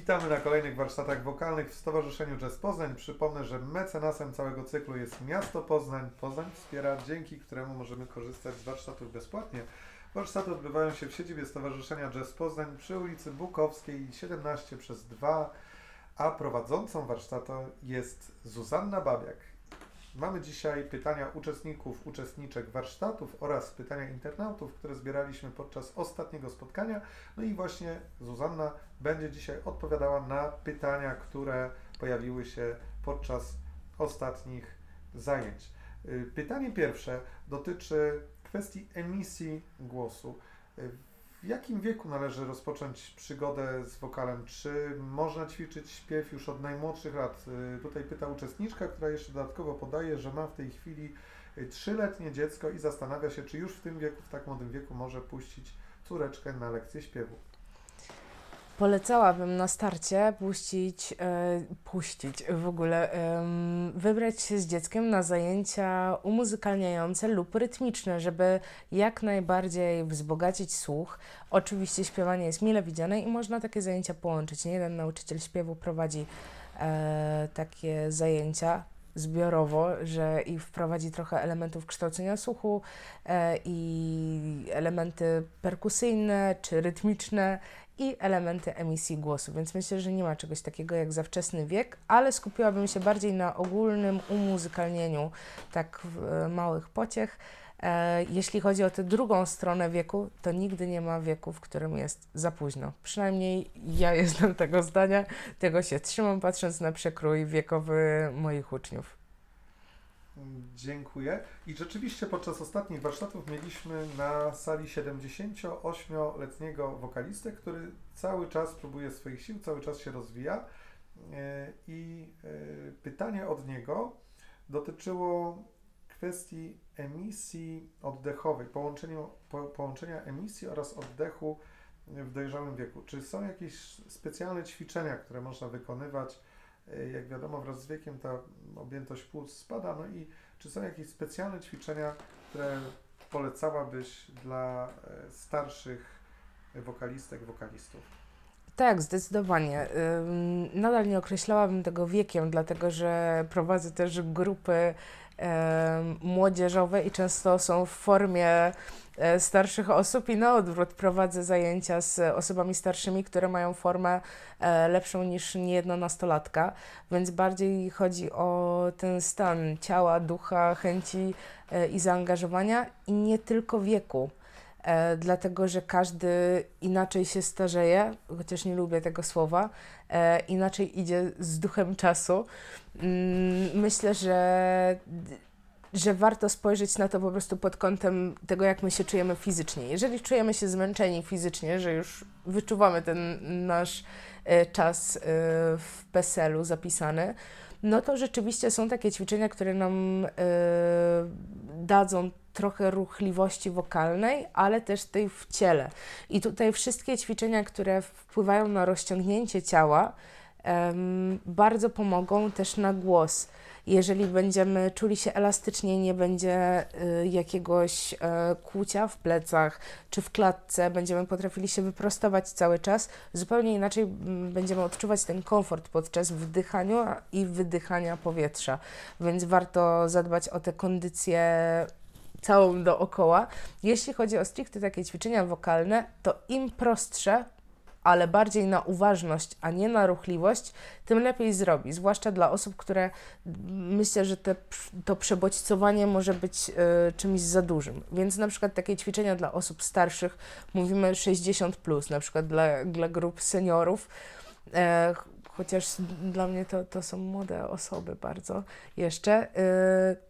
Witamy na kolejnych warsztatach wokalnych w Stowarzyszeniu Jazz Poznań. Przypomnę, że mecenasem całego cyklu jest miasto Poznań. Poznań wspiera, dzięki któremu możemy korzystać z warsztatów bezpłatnie. Warsztaty odbywają się w siedzibie Stowarzyszenia Jazz Poznań przy ulicy Bukowskiej 17 przez 2, a prowadzącą warsztatu jest Zuzanna Babiak. Mamy dzisiaj pytania uczestników, uczestniczek warsztatów oraz pytania internautów, które zbieraliśmy podczas ostatniego spotkania. No i właśnie Zuzanna będzie dzisiaj odpowiadała na pytania, które pojawiły się podczas ostatnich zajęć. Y, pytanie pierwsze dotyczy kwestii emisji głosu. Y, w jakim wieku należy rozpocząć przygodę z wokalem? Czy można ćwiczyć śpiew już od najmłodszych lat? Y, tutaj pyta uczestniczka, która jeszcze dodatkowo podaje, że ma w tej chwili trzyletnie dziecko i zastanawia się, czy już w tym wieku, w tak młodym wieku może puścić córeczkę na lekcję śpiewu. Polecałabym na starcie puścić, e, puścić w ogóle, wybrać się z dzieckiem na zajęcia umuzykalniające lub rytmiczne, żeby jak najbardziej wzbogacić słuch. Oczywiście śpiewanie jest mile widziane i można takie zajęcia połączyć. Nie jeden nauczyciel śpiewu prowadzi e, takie zajęcia zbiorowo, że i wprowadzi trochę elementów kształcenia słuchu e, i elementy perkusyjne czy rytmiczne i elementy emisji głosu, więc myślę, że nie ma czegoś takiego jak za wczesny wiek, ale skupiłabym się bardziej na ogólnym umuzykalnieniu tak e, małych pociech. E, jeśli chodzi o tę drugą stronę wieku, to nigdy nie ma wieku, w którym jest za późno. Przynajmniej ja jestem tego zdania, tego się trzymam, patrząc na przekrój wiekowy moich uczniów. Dziękuję. I rzeczywiście podczas ostatnich warsztatów mieliśmy na sali 78-letniego wokalistę, który cały czas próbuje swoich sił, cały czas się rozwija. E, I e, pytanie od niego dotyczyło kwestii emisji oddechowej, połączenia, połączenia emisji oraz oddechu w dojrzałym wieku. Czy są jakieś specjalne ćwiczenia, które można wykonywać? E, jak wiadomo, wraz z wiekiem ta objętość płuc spada. No i czy są jakieś specjalne ćwiczenia, które polecałabyś dla e, starszych wokalistek, wokalistów? Tak, zdecydowanie. Nadal nie określałabym tego wiekiem, dlatego że prowadzę też grupy młodzieżowe i często są w formie e, starszych osób i na odwrót prowadzę zajęcia z osobami starszymi, które mają formę e, lepszą niż niejedna nastolatka, więc bardziej chodzi o ten stan ciała, ducha, chęci e, i zaangażowania i nie tylko wieku dlatego że każdy inaczej się starzeje, chociaż nie lubię tego słowa, e, inaczej idzie z duchem czasu. Mm, myślę, że że warto spojrzeć na to po prostu pod kątem tego, jak my się czujemy fizycznie. Jeżeli czujemy się zmęczeni fizycznie, że już wyczuwamy ten nasz e, czas e, w PESEL-u zapisany, no to rzeczywiście są takie ćwiczenia, które nam e, dadzą trochę ruchliwości wokalnej, ale też tej w ciele. I tutaj wszystkie ćwiczenia, które wpływają na rozciągnięcie ciała, bardzo pomogą też na głos jeżeli będziemy czuli się elastycznie, nie będzie y, jakiegoś y, kłucia w plecach czy w klatce, będziemy potrafili się wyprostować cały czas, zupełnie inaczej mm, będziemy odczuwać ten komfort podczas wdychania i wydychania powietrza. Więc warto zadbać o tę kondycję całą dookoła. Jeśli chodzi o stricte takie ćwiczenia wokalne, to im prostsze, ale bardziej na uważność, a nie na ruchliwość, tym lepiej zrobi. Zwłaszcza dla osób, które myślę, że te, to przebodźcowanie może być y, czymś za dużym. Więc na przykład takie ćwiczenia dla osób starszych, mówimy 60, plus, na przykład dla, dla grup seniorów. E, chociaż dla mnie to, to są młode osoby bardzo jeszcze. Y,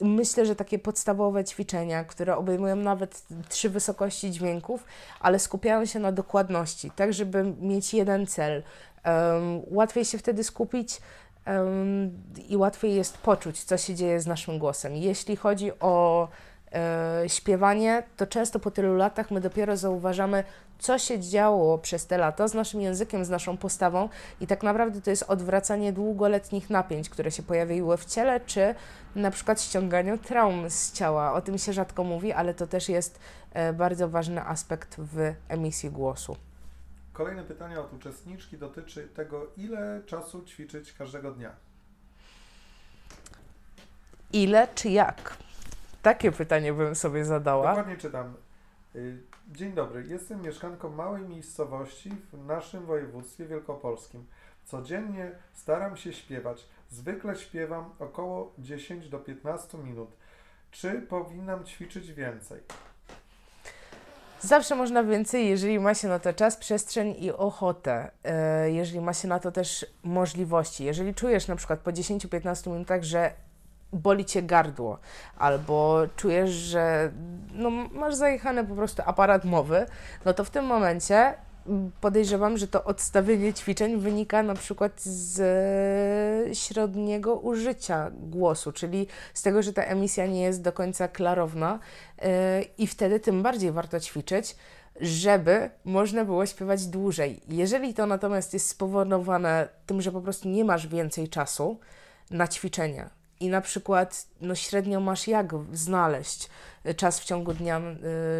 myślę, że takie podstawowe ćwiczenia, które obejmują nawet trzy wysokości dźwięków, ale skupiają się na dokładności, tak żeby mieć jeden cel. Um, łatwiej się wtedy skupić um, i łatwiej jest poczuć, co się dzieje z naszym głosem. Jeśli chodzi o e, śpiewanie, to często po tylu latach my dopiero zauważamy, co się działo przez te lata z naszym językiem, z naszą postawą i tak naprawdę to jest odwracanie długoletnich napięć, które się pojawiły w ciele, czy na przykład ściąganiu traum z ciała. O tym się rzadko mówi, ale to też jest e, bardzo ważny aspekt w emisji głosu. Kolejne pytanie od uczestniczki dotyczy tego, ile czasu ćwiczyć każdego dnia. Ile czy jak? Takie pytanie bym sobie zadała. Dokładnie czytam. Dzień dobry, jestem mieszkanką małej miejscowości w naszym województwie wielkopolskim. Codziennie staram się śpiewać. Zwykle śpiewam około 10 do 15 minut. Czy powinnam ćwiczyć więcej? Zawsze można więcej, jeżeli ma się na to czas, przestrzeń i ochotę, e, jeżeli ma się na to też możliwości. Jeżeli czujesz na przykład po 10-15 minutach, że boli cię gardło, albo czujesz, że no, masz zajechany po prostu aparat mowy, no to w tym momencie podejrzewam, że to odstawienie ćwiczeń wynika na przykład z średniego użycia głosu, czyli z tego, że ta emisja nie jest do końca klarowna e, i wtedy tym bardziej warto ćwiczyć, żeby można było śpiewać dłużej. Jeżeli to natomiast jest spowodowane tym, że po prostu nie masz więcej czasu na ćwiczenia, i na przykład no średnio masz jak znaleźć czas w ciągu dnia,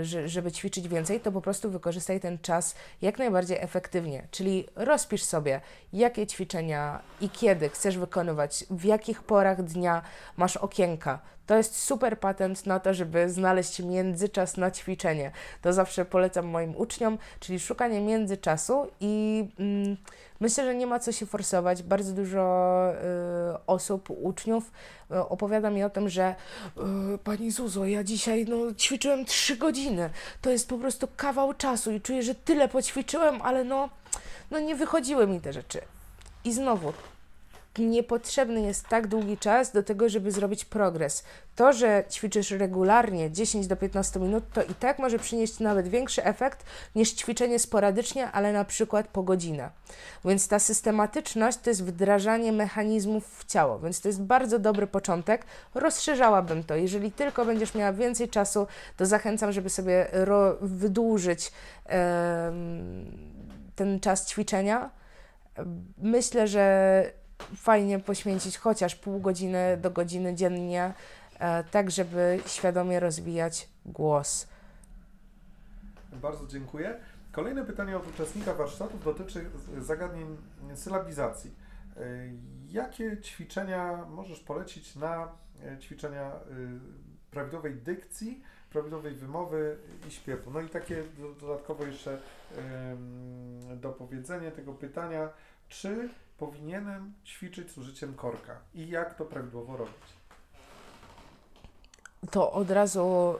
y, że- żeby ćwiczyć więcej, to po prostu wykorzystaj ten czas jak najbardziej efektywnie. Czyli rozpisz sobie, jakie ćwiczenia i kiedy chcesz wykonywać, w jakich porach dnia masz okienka. To jest super patent na to, żeby znaleźć międzyczas na ćwiczenie. To zawsze polecam moim uczniom, czyli szukanie międzyczasu i mm, myślę, że nie ma co się forsować. Bardzo dużo y, osób, uczniów y, opowiada mi o tym, że y, Pani Zuzo, ja dzisiaj no, ćwiczyłem 3 godziny. To jest po prostu kawał czasu i czuję, że tyle poćwiczyłem, ale no, no nie wychodziły mi te rzeczy. I znowu, niepotrzebny jest tak długi czas do tego, żeby zrobić progres. To, że ćwiczysz regularnie 10 do 15 minut, to i tak może przynieść nawet większy efekt niż ćwiczenie sporadycznie, ale na przykład po godzinę. Więc ta systematyczność to jest wdrażanie mechanizmów w ciało, więc to jest bardzo dobry początek. Rozszerzałabym to. Jeżeli tylko będziesz miała więcej czasu, to zachęcam, żeby sobie wydłużyć em, ten czas ćwiczenia. Myślę, że fajnie poświęcić chociaż pół godziny do godziny dziennie, e, tak żeby świadomie rozwijać głos. Bardzo dziękuję. Kolejne pytanie od uczestnika warsztatów dotyczy zagadnień sylabizacji. Y, Jakie ćwiczenia możesz polecić na e, ćwiczenia prawidłowej dykcji, prawidłowej wymowy i śpiewu? No i takie do- dodatkowo jeszcze dopowiedzenie tego pytania, czy powinienem ćwiczyć z użyciem korka i jak to prawidłowo robić? To od razu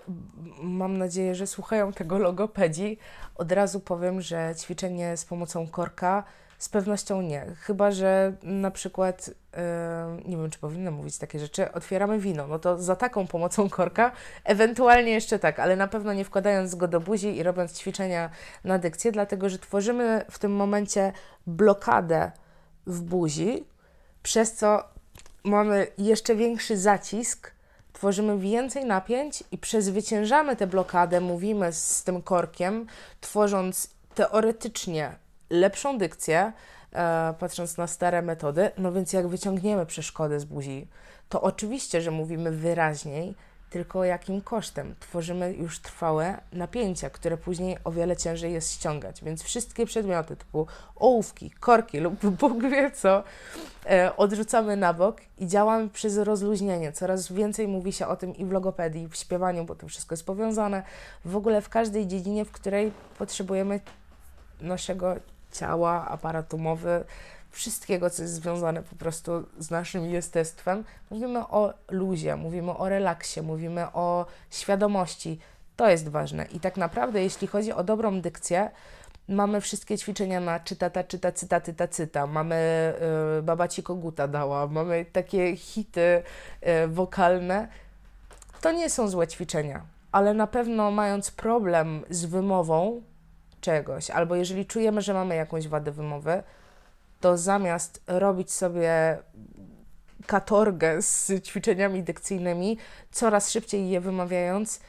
mam nadzieję, że słuchają tego logopedzi. Od razu powiem, że ćwiczenie z pomocą korka z pewnością nie. Chyba, że na przykład, e, nie wiem, czy powinnam mówić takie rzeczy, otwieramy wino, no to za taką pomocą korka, ewentualnie jeszcze tak, ale na pewno nie wkładając go do buzi i robiąc ćwiczenia na dykcję, dlatego że tworzymy w tym momencie blokadę w buzi, przez co mamy jeszcze większy zacisk, tworzymy więcej napięć i przezwyciężamy tę blokadę, mówimy z tym korkiem, tworząc teoretycznie lepszą dykcję, e, patrząc na stare metody. No więc jak wyciągniemy przeszkodę z buzi, to oczywiście, że mówimy wyraźniej, tylko jakim kosztem? Tworzymy już trwałe napięcia, które później o wiele ciężej jest ściągać. Więc wszystkie przedmioty typu ołówki, korki lub Bóg wie co, e, odrzucamy na bok i działamy przez rozluźnienie. Coraz więcej mówi się o tym i w logopedii, i w śpiewaniu, bo to wszystko jest powiązane. W ogóle w każdej dziedzinie, w której potrzebujemy naszego ciała, aparatu mowy, wszystkiego, co jest związane po prostu z naszym jestestwem. Mówimy o luzie, mówimy o relaksie, mówimy o świadomości. To jest ważne. I tak naprawdę, jeśli chodzi o dobrą dykcję, mamy wszystkie ćwiczenia na czytata, czyta, cyta, tyta, cyta. Mamy y, Baba Ci Koguta dała, mamy takie hity y, wokalne. To nie są złe ćwiczenia, ale na pewno mając problem z wymową czegoś, albo jeżeli czujemy, że mamy jakąś wadę wymowy, to zamiast robić sobie katorgę z ćwiczeniami dykcyjnymi, coraz szybciej je wymawiając,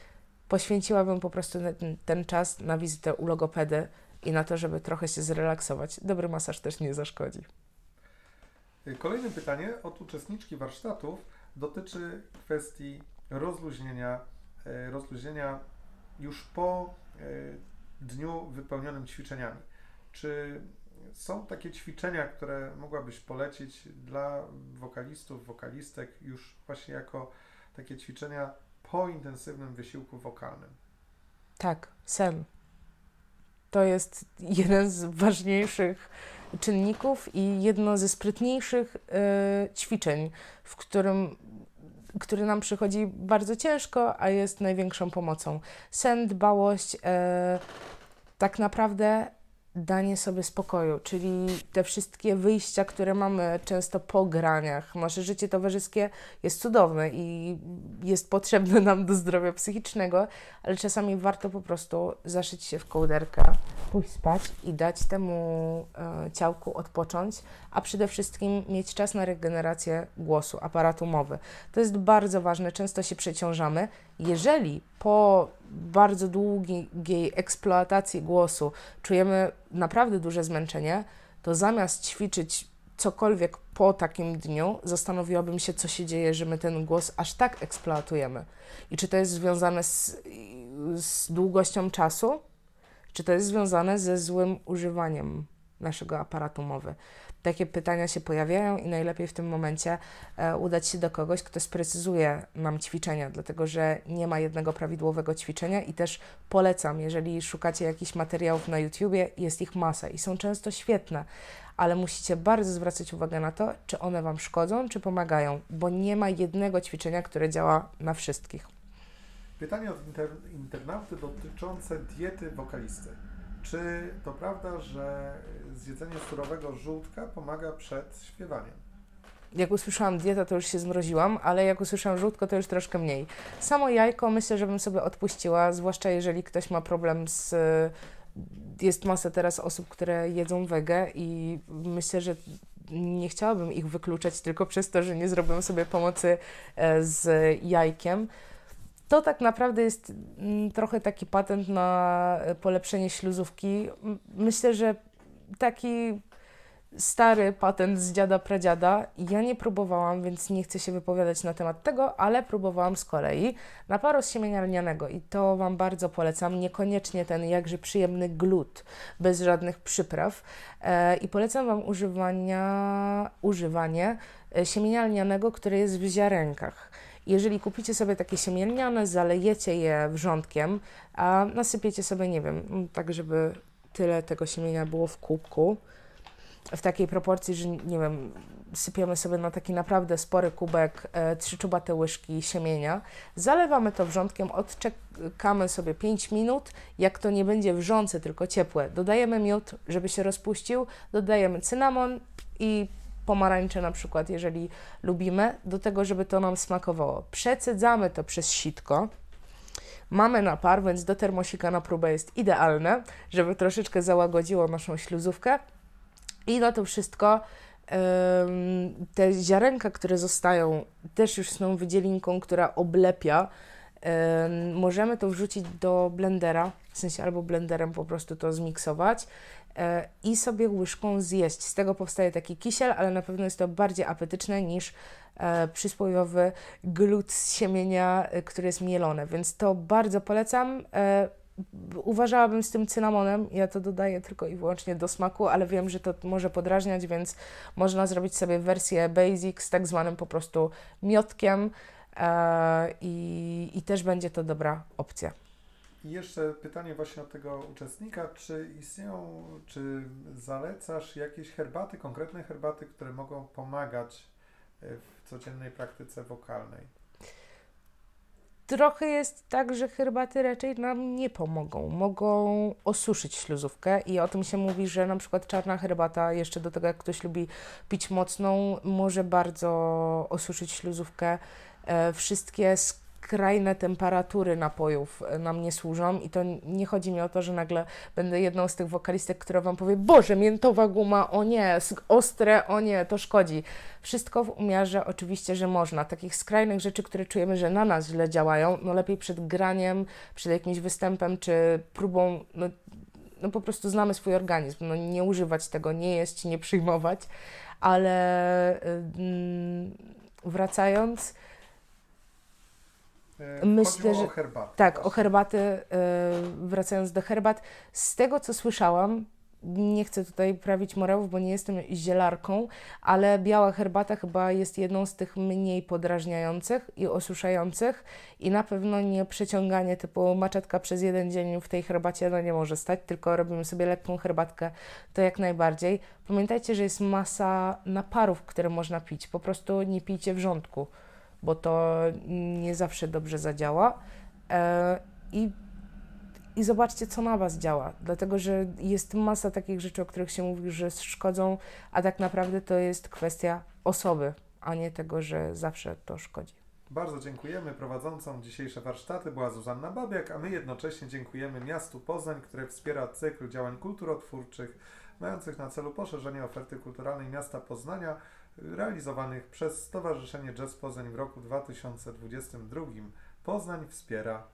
poświęciłabym po prostu ten, ten czas na wizytę u logopedy i na to, żeby trochę się zrelaksować. Dobry masaż też nie zaszkodzi. Kolejne pytanie od uczestniczki warsztatów dotyczy kwestii rozluźnienia, e, rozluźnienia już po e, dniu wypełnionym ćwiczeniami. Czy są takie ćwiczenia, które mogłabyś polecić dla wokalistów, wokalistek już właśnie jako takie ćwiczenia po intensywnym wysiłku wokalnym? Tak, sen. To jest jeden z ważniejszych czynników i jedno ze sprytniejszych y, ćwiczeń, w którym który nam przychodzi bardzo ciężko, a jest największą pomocą. Sen, dbałość, y, tak naprawdę danie sobie spokoju, czyli te wszystkie wyjścia, które mamy często po graniach. Nasze życie towarzyskie jest cudowne i jest potrzebne nam do zdrowia psychicznego, ale czasami warto po prostu zaszyć się w kołderkę, pójść spać i dać temu e, ciałku odpocząć, a przede wszystkim mieć czas na regenerację głosu, aparatu mowy. To jest bardzo ważne, często się przeciążamy. Jeżeli po bardzo długiej eksploatacji głosu czujemy naprawdę duże zmęczenie, to zamiast ćwiczyć cokolwiek po takim dniu, zastanowiłabym się, co się dzieje, że my ten głos aż tak eksploatujemy. I czy to jest związane z, z długością czasu, czy to jest związane ze złym używaniem naszego aparatu mowy takie pytania się pojawiają i najlepiej w tym momencie e, udać się do kogoś, kto sprecyzuje nam ćwiczenia, dlatego że nie ma jednego prawidłowego ćwiczenia i też polecam, jeżeli szukacie jakichś materiałów na YouTubie, jest ich masa i są często świetne, ale musicie bardzo zwracać uwagę na to, czy one Wam szkodzą, czy pomagają, bo nie ma jednego ćwiczenia, które działa na wszystkich. Pytanie od inter internauty dotyczące diety wokalisty. Czy to prawda, że zjedzenie surowego żółtka pomaga przed śpiewaniem? Jak usłyszałam dieta, to już się zmroziłam, ale jak usłyszałam żółtko, to już troszkę mniej. Samo jajko myślę, że bym sobie odpuściła, zwłaszcza jeżeli ktoś ma problem z... Jest masa teraz osób, które jedzą wege i myślę, że nie chciałabym ich wykluczać tylko przez to, że nie zrobią sobie pomocy e, z jajkiem to tak naprawdę jest mm, trochę taki patent na polepszenie śluzówki. Myślę, że taki stary patent z dziada pradziada. Ja nie próbowałam, więc nie chcę się wypowiadać na temat tego, ale próbowałam z kolei naparu siemienia lnianego i to Wam bardzo polecam. Niekoniecznie ten jakże przyjemny glut, bez żadnych przypraw. E, I polecam Wam używania, używanie e, siemienia lnianego, które jest w ziarenkach. Jeżeli kupicie sobie takie siemielniane, zalejecie je wrzątkiem, a nasypiecie sobie, nie wiem, tak żeby tyle tego siemienia było w kubku, w takiej proporcji, że nie wiem, sypiemy sobie na taki naprawdę spory kubek e, trzy czubate łyżki siemienia, zalewamy to wrzątkiem, odczekamy sobie 5 minut, jak to nie będzie wrzące, tylko ciepłe, dodajemy miód, żeby się rozpuścił, dodajemy cynamon i pomarańcze na przykład, jeżeli lubimy, do tego, żeby to nam smakowało. Przecedzamy to przez sitko. Mamy napar, więc do termosika na próbę jest idealne, żeby troszeczkę załagodziło naszą śluzówkę. I na to wszystko te ziarenka, które zostają, też już są wydzielinką, która oblepia. Możemy to wrzucić do blendera, w sensie albo blenderem po prostu to zmiksować E, i sobie łyżką zjeść. Z tego powstaje taki kisiel, ale na pewno jest to bardziej apetyczne niż e, przysłowiowy glut z siemienia, e, który jest mielone, więc to bardzo polecam. Uważałabym z tym cynamonem, ja to dodaję tylko i wyłącznie do smaku, ale wiem, że to może podrażniać, więc można zrobić sobie wersję basic z tak zwanym po prostu miotkiem i, i też będzie to dobra opcja. I jeszcze pytanie właśnie od tego uczestnika, czy istnieją, czy zalecasz jakieś herbaty, konkretne herbaty, które mogą pomagać e, w codziennej praktyce wokalnej? Trochę jest tak, że herbaty raczej nam nie pomogą. Mogą osuszyć śluzówkę i o tym się mówi, że na przykład czarna herbata, jeszcze do tego jak ktoś lubi pić mocną, może bardzo osuszyć śluzówkę. E, wszystkie skrajne temperatury napojów e, nam nie służą i to nie chodzi mi o to, że nagle będę jedną z tych wokalistek, która Wam powie, Boże, miętowa guma, o nie, ostre, o nie, to szkodzi. Wszystko w umiarze oczywiście, że można. Takich skrajnych rzeczy, które czujemy, że na nas źle działają, no lepiej przed graniem, przed jakimś występem czy próbą, no, no po prostu znamy swój organizm, no nie używać tego, nie jeść, nie przyjmować, ale yy, wracając, E, Myślę, że o tak, właśnie. o herbaty, e, wracając do herbat, z tego co słyszałam, nie chcę tutaj prawić morałów, bo nie jestem zielarką, ale biała herbata chyba jest jedną z tych mniej podrażniających i osuszających i na pewno nie przeciąganie typu maczetka przez jeden dzień w tej herbacie no nie może stać, tylko robimy sobie lekką herbatkę, to jak najbardziej. Pamiętajcie, że jest masa naparów, które można pić, po prostu nie pijcie wrzątku, bo to nie zawsze dobrze zadziała. E, I i zobaczcie, co na Was działa, dlatego że jest masa takich rzeczy, o których się mówi, że szkodzą, a tak naprawdę to jest kwestia osoby, a nie tego, że zawsze to szkodzi. Bardzo dziękujemy. Prowadzącą dzisiejsze warsztaty była Zuzanna Babiak, a my jednocześnie dziękujemy miastu Poznań, które wspiera cykl działań kulturotwórczych mających na celu poszerzenie oferty kulturalnej miasta Poznania realizowanych przez Stowarzyszenie Jazz Poznań w roku 2022. Poznań wspiera